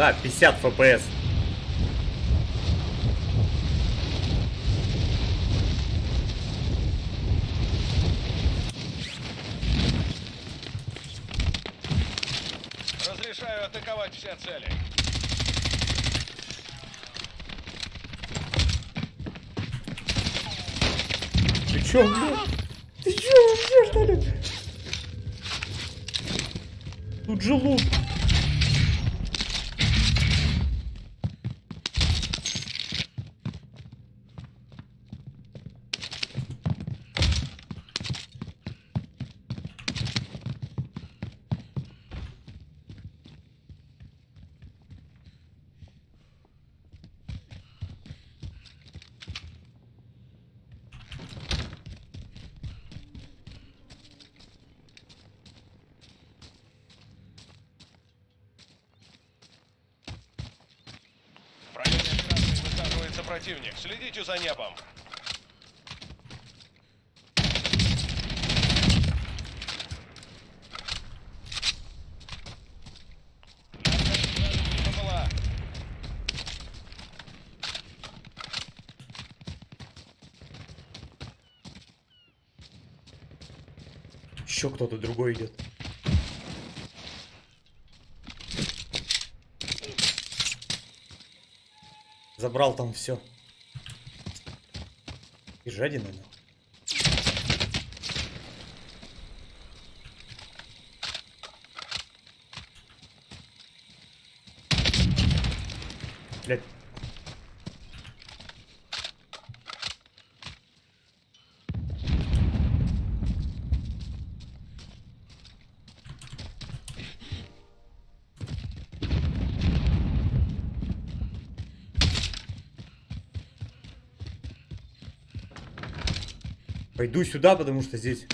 Да, 50 фпс. Разрешаю атаковать все цели. Ты чё, блядь? Ты чё вообще, что ли? Тут же лут. В районе операции высаживается противник. Следите за небом. Еще кто-то другой идет. Забрал там все. И жадина, ну. Блядь. Пойду сюда, потому что здесь...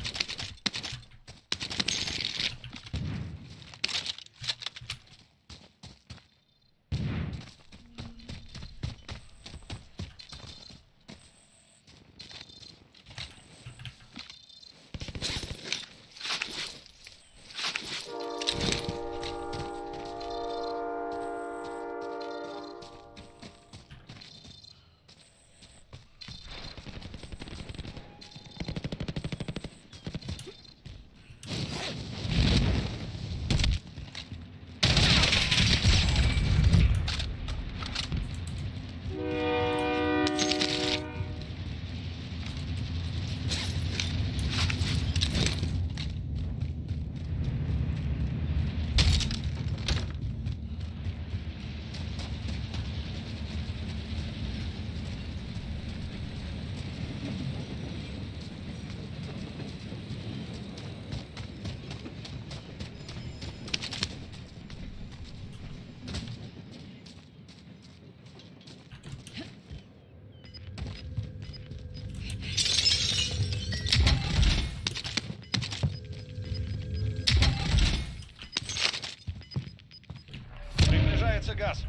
Приближается газ.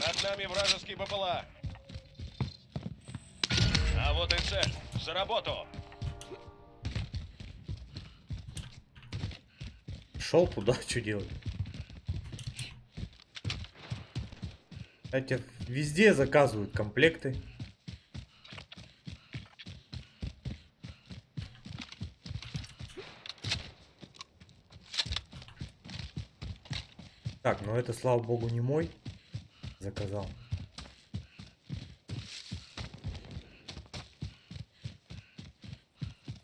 Над нами вражеский БПЛА. А вот и цель. За работу. Шел туда, что делать? Хотя везде заказывают комплекты. Так, ну это, слава богу, не мой заказал.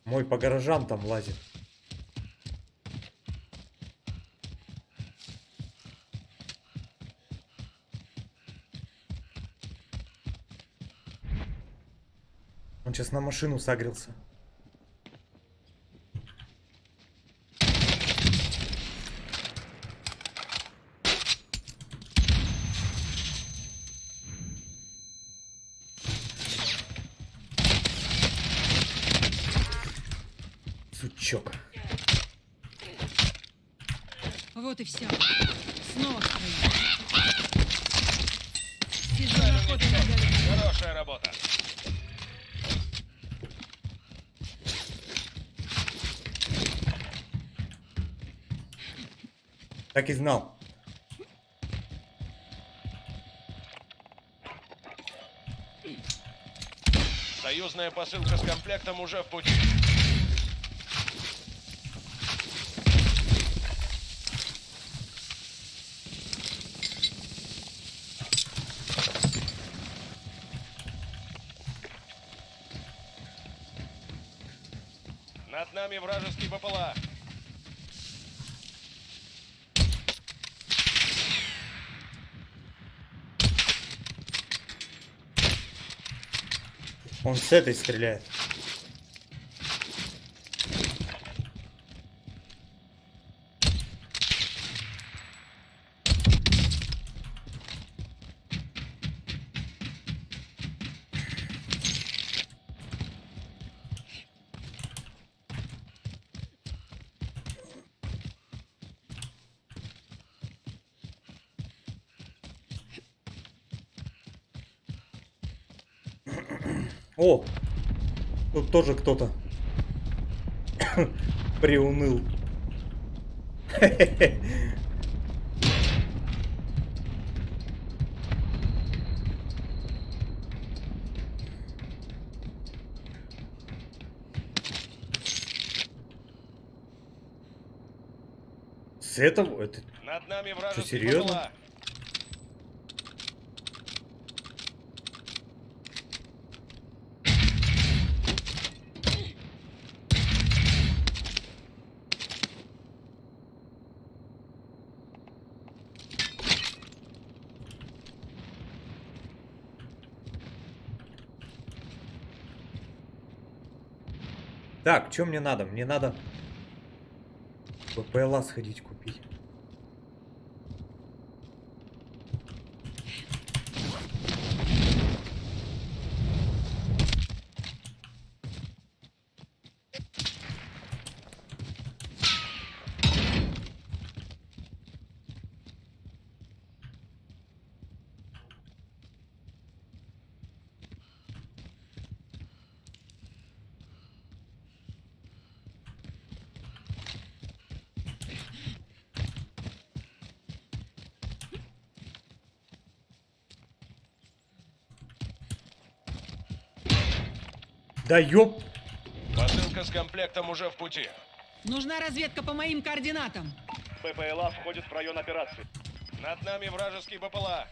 Мой по гаражам там лазит. Он сейчас на машину сагрился. Сучок. Вот и все. Снова строим. Сезон охоты на галина. Хорошая работа. Так и знал. Союзная посылка с комплектом уже в пути. Над нами вражеский БПЛА. Он с этой стреляет. О! Тут тоже кто-то приуныл. С этого? Это... Над нами вражеский серьезно? БПЛА. Так, что мне надо? Мне надо ППЛА сходить купить. Да ёп! Посылка с комплектом уже в пути. Нужна разведка по моим координатам. ППЛА входит в район операции. Над нами вражеский БПЛА.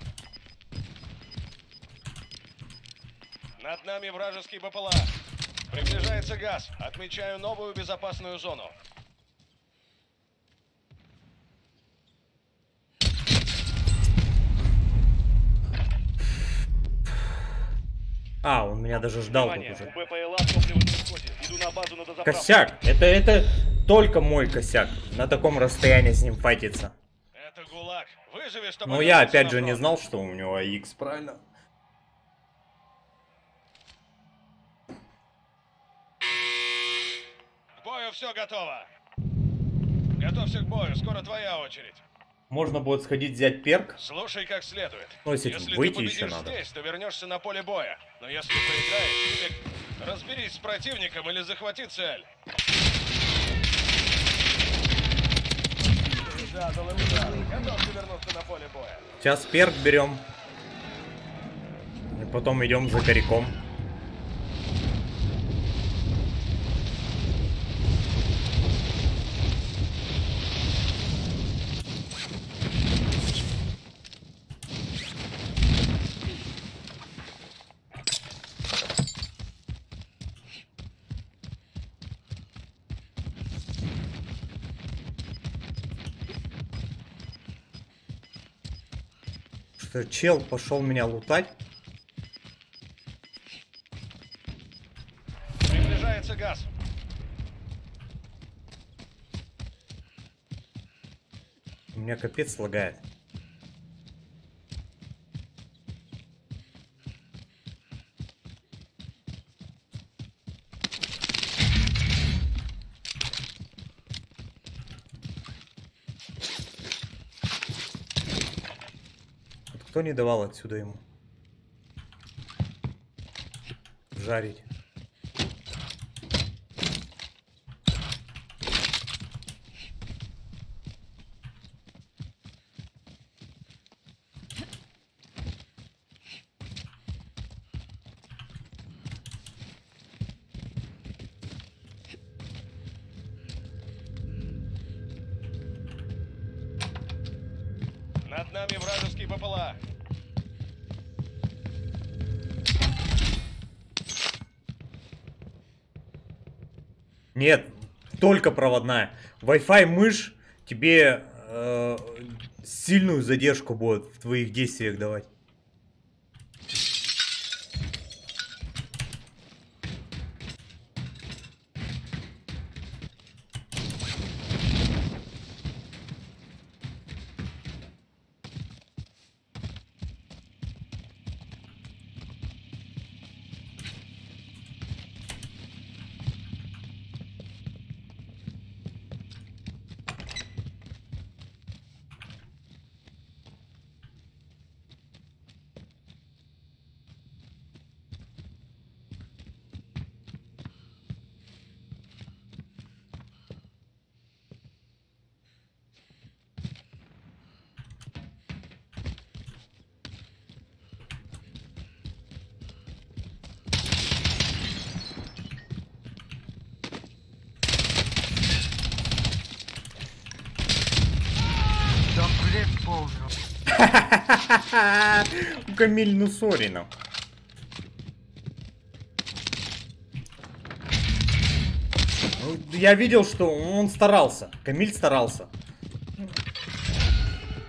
Над нами вражеский БПЛА. Приближается газ. Отмечаю новую безопасную зону. А, он меня даже ждал тут уже. БПЛА топливо на исходе. Иду на базу на дозаправку. Косяк! Это, это только мой косяк. На таком расстоянии с ним файтиться. Это ГУЛАГ. Выживи, чтобы... Но я опять же не знал, что у него АХ, правильно? К бою все готово. Готовься к бою. Скоро твоя очередь. Можно будет сходить взять перк. Слушай как следует. С этим если выйти ты еще надо. здесь, то вернешься на поле боя. Но если проиграешь, или разберись с противником или захвати цель. Сейчас перк берем. И потом идем за коряком. Что чел пошел меня лутать. Приближается газ. У меня капец лагает. Никто не давал отсюда ему. Жарить. Над нами вражеские БПЛА. Нет, только проводная. Wi-Fi мышь тебе э, сильную задержку будет в твоих действиях давать. Камиль Нусоринов. Ну, Я видел, что он старался. Камиль старался.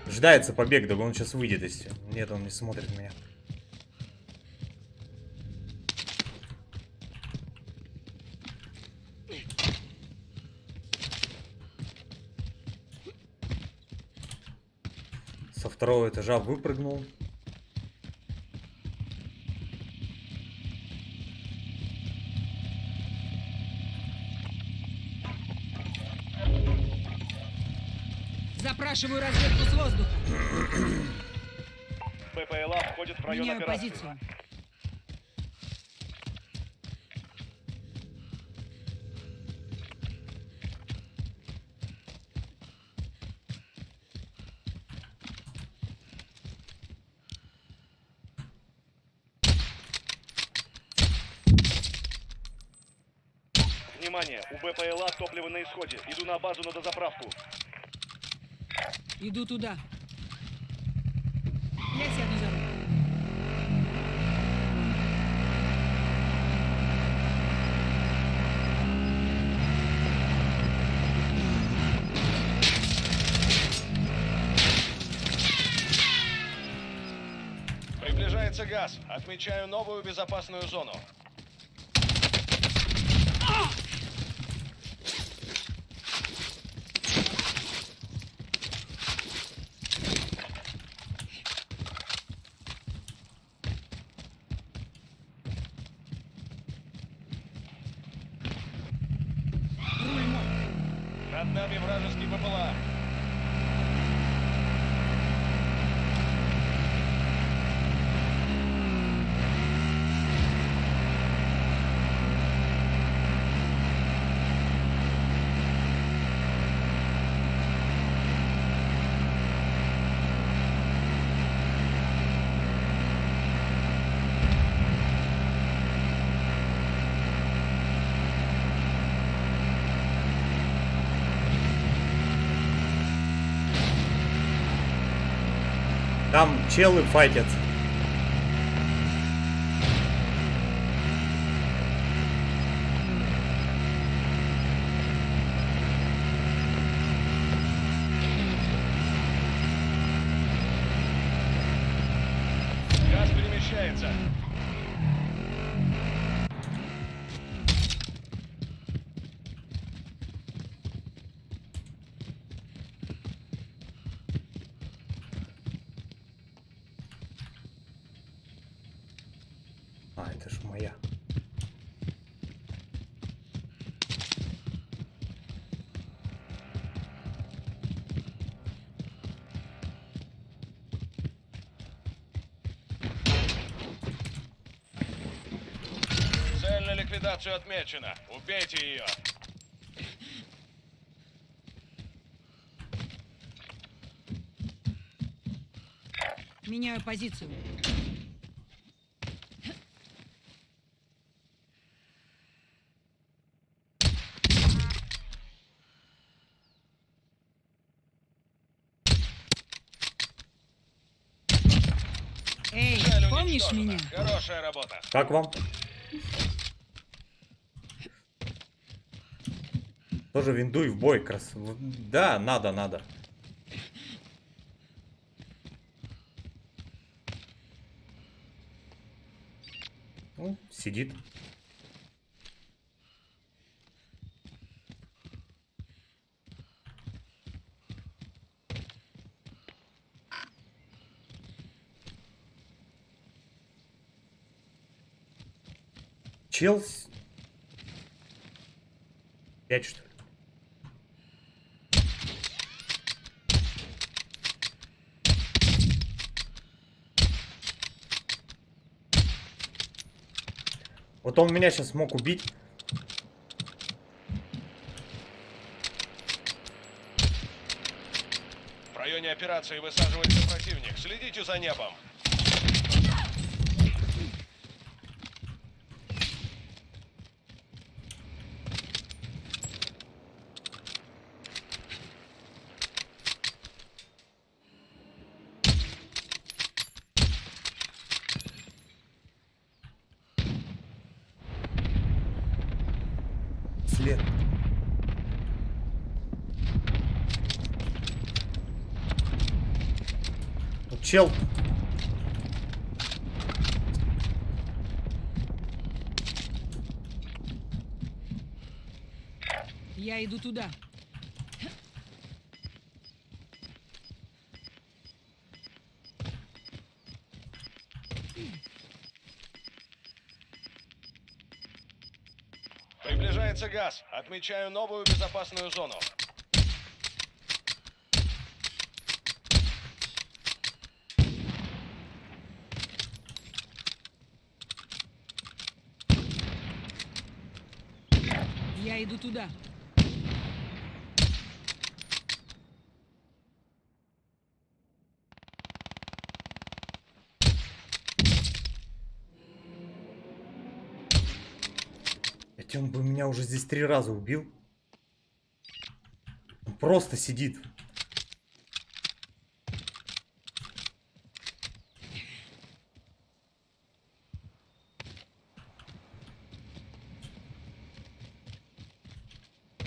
Ждается побег, да он сейчас выйдет из... Нет, он не смотрит на меня. Второго этажа выпрыгнул. Запрашиваю разведку с воздуха. БПЛА входит в район Меняю операции. позицию. БПЛА топливо на исходе. Иду на базу на дозаправку. Иду туда. Я сяду за руль. Приближается газ. Отмечаю новую безопасную зону. Руль мой. Над нами вражеский БПЛА. Там челы файтятся. Газ перемещается. А, это ж моя. Ликвидацию отмечена. Убейте ее. Меняю позицию. Помнишь уничтожена. меня? Хорошая работа. Как вам? Тоже виндуй в бой, крас. Да, надо, надо. Ну, сидит. Челси. Пять, что ли? Вот он меня сейчас мог убить. В районе операции высаживается противник. Следите за небом. След. Вот чел. Я иду туда. Приближается газ. Отмечаю новую безопасную зону. Я иду туда. Ведь он бы меня уже здесь три раза убил. Он просто сидит.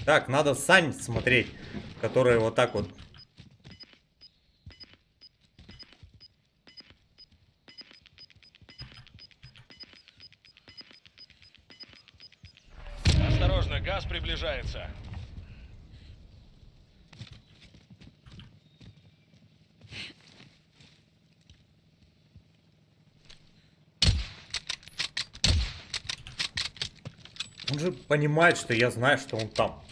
Так, надо Сань смотреть, которая вот так вот. Осторожно, газ приближается. Он же понимает, что я знаю, что он там.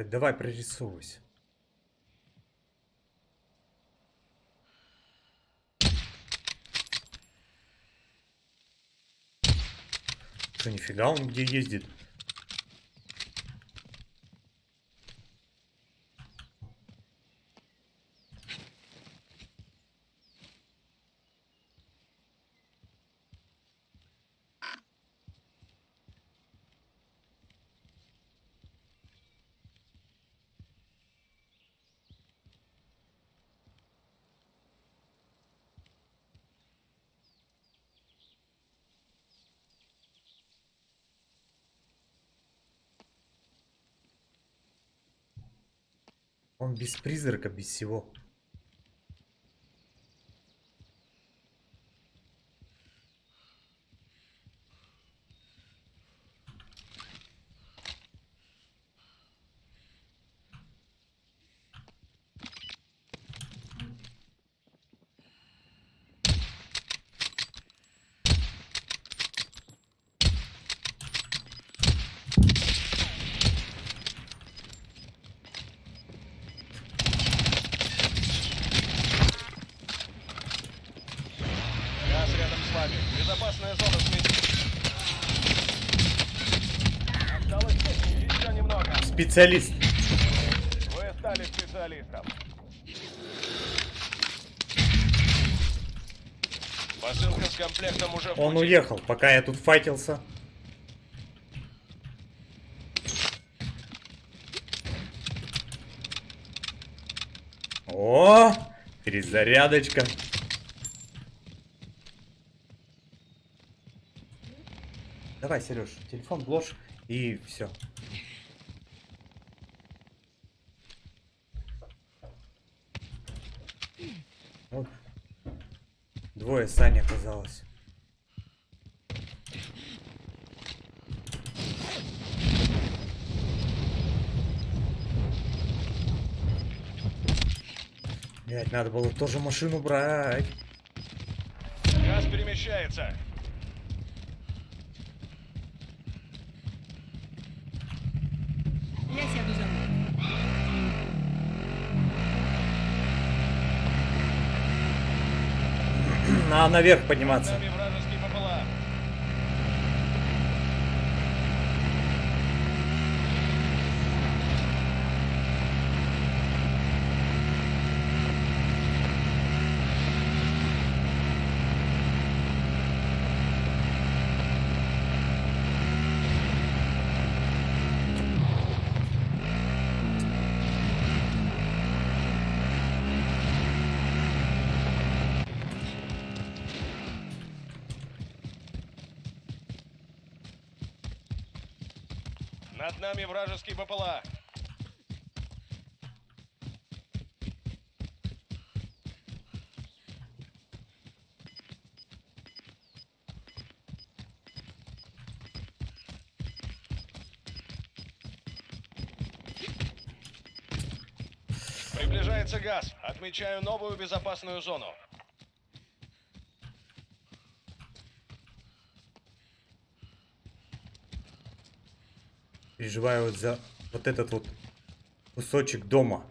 Э, Давай, прорисовывайся. Что, нифига он где ездит? Он без призрака, без всего. специалист. Вы стали специалистом. Посылка с комплектом уже Он уехал, пока я тут файтился. О, перезарядочка. Давай, Сереж, телефон, ложь и все. Двое Сани оказалось. Блять, надо было тоже машину брать. Газ перемещается. Я сяду за руль. А наверх подниматься. нами вражеский БПЛА. Над нами вражеский БПЛА. Приближается газ. Отмечаю новую безопасную зону. Переживаю вот за вот этот вот кусочек дома.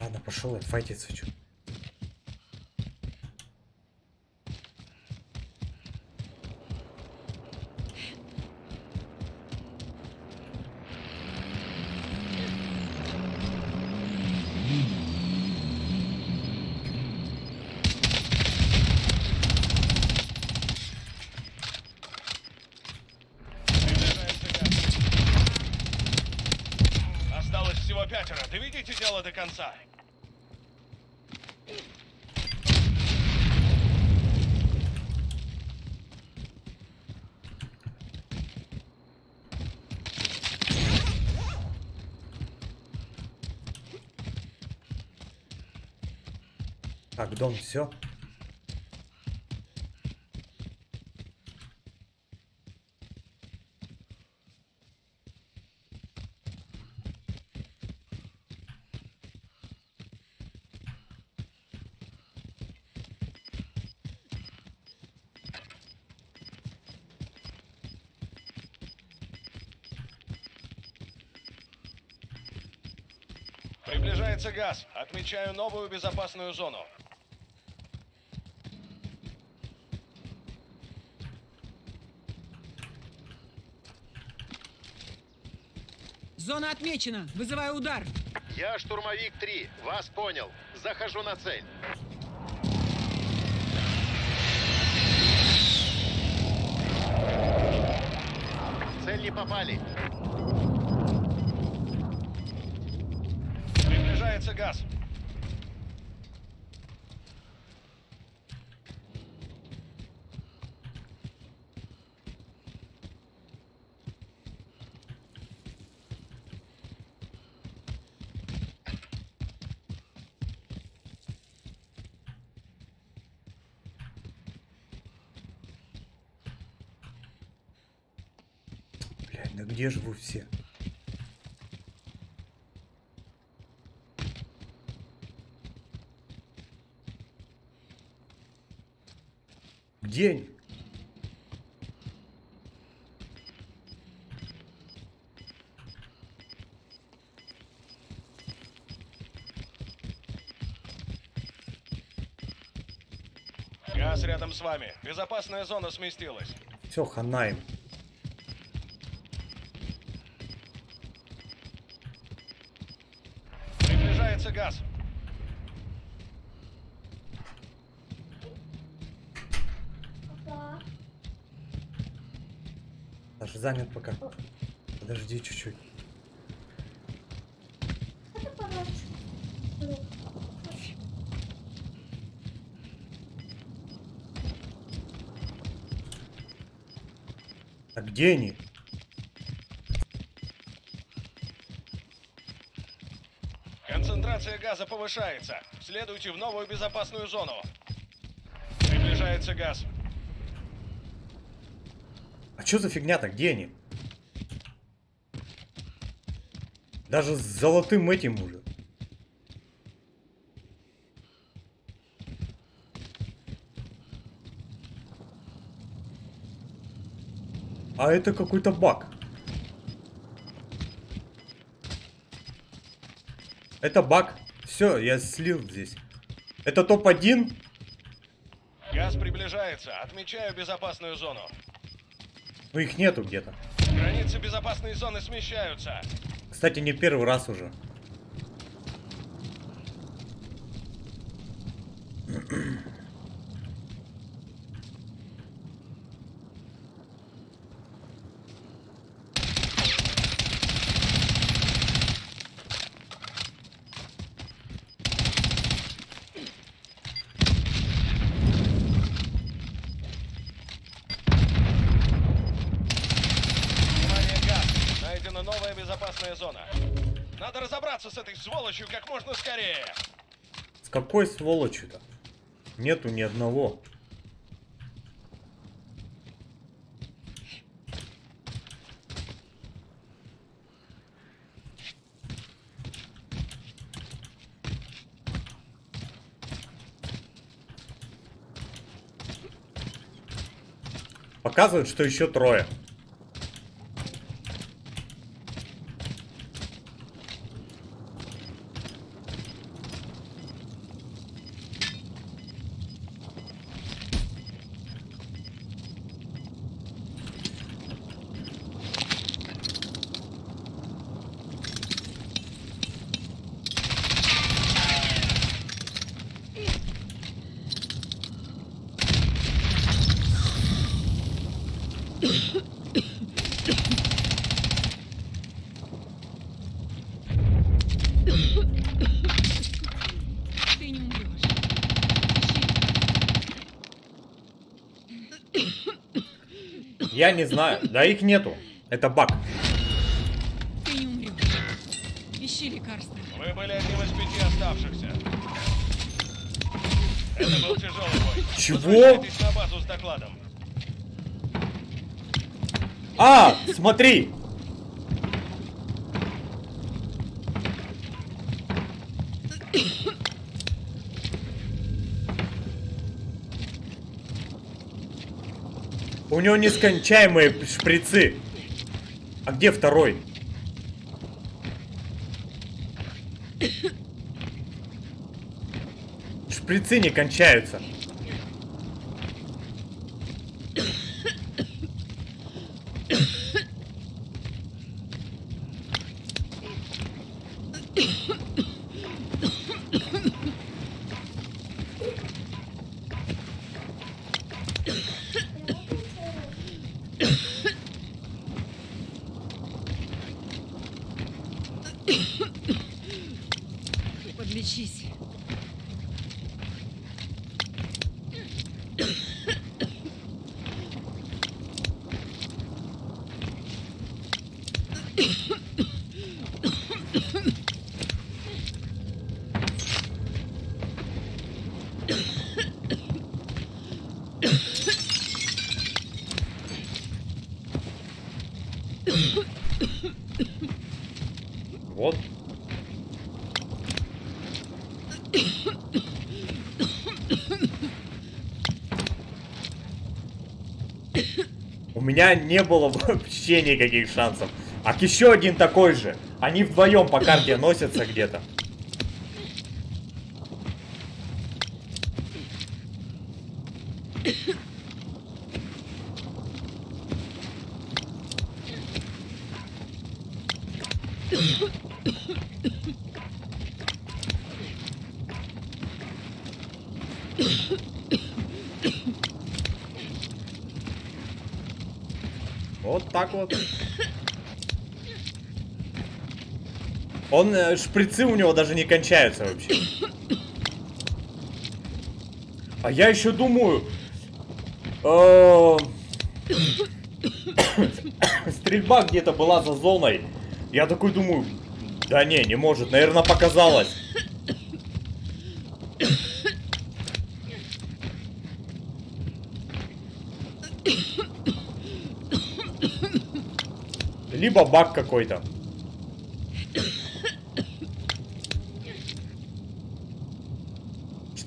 Ладно, пошел я файтиться чё. Приближается газ. Осталось всего пятеро. Доведите дело до конца. Так, дом, все. Приближается газ. Отмечаю новую безопасную зону. Зона отмечена. Вызываю удар. Я штурмовик 3. Вас понял. Захожу на цель. Цель не попали. Приближается газ. Да где же вы все? Где они? Газ рядом с вами. Безопасная зона сместилась. Все, хана им. Приближается газ. Даже Занят пока. Подожди чуть-чуть. А где они? Газа повышается. Следуйте в новую безопасную зону. Приближается газ. А что за фигня-то? Где они? Даже с золотым этим уже. А это какой-то баг. Это баг. Все, я слил здесь. Это топ-1. Газ приближается. Отмечаю безопасную зону. Ну их нету где-то. Границы безопасной зоны смещаются. Кстати, не первый раз уже. Внимание, газ. Найдена новая безопасная зона. Надо разобраться с этой сволочью как можно скорее. С какой сволочью-то? Нету ни одного. Показывают, что еще трое. Ты не умрешь. Я не знаю. Да их нету. Это баг. Ты не умрешь. Ищи лекарства. Вы были одним из пяти оставшихся. Это был тяжелый бой. Чего? На базу с докладом. А, смотри. У него нескончаемые шприцы. А где второй? Шприцы не кончаются. Меня не было вообще никаких шансов. А еще один такой же. Они вдвоем по карте носятся где-то. Вот Вот так вот. Он, э, шприцы у него даже не кончаются вообще. А я еще думаю... э, Стрельба где-то была за зоной. Я такой думаю, да не, не может, наверное, показалось. Либо баг какой-то.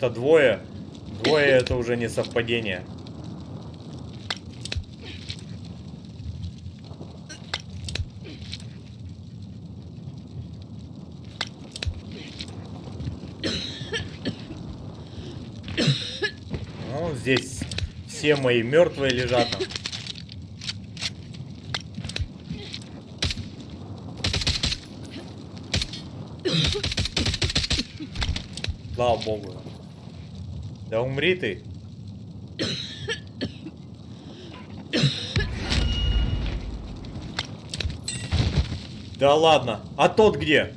Что двое? Двое это уже не совпадение. Ну, здесь все мои мертвые лежат. Слава богу. Да умри ты. Да ладно. А тот где?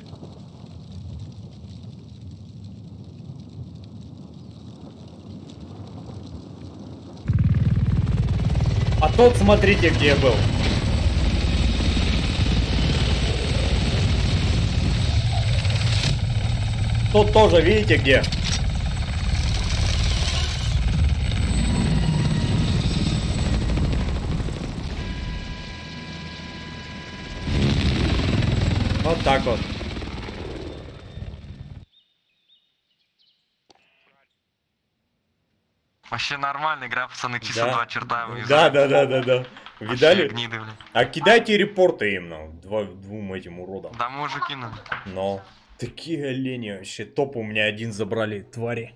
А тот смотрите где был. Тот тоже, видите где? Так вот. Вообще нормально, игра, пацаны, чисто Да. два черта вывезли. Да, да, да, да, да. Видали? гниды, блин. А кидайте репорты им, ну, два, двум этим уродам. Да мы уже кинули. Но такие олени вообще. Топ у меня один забрали, твари.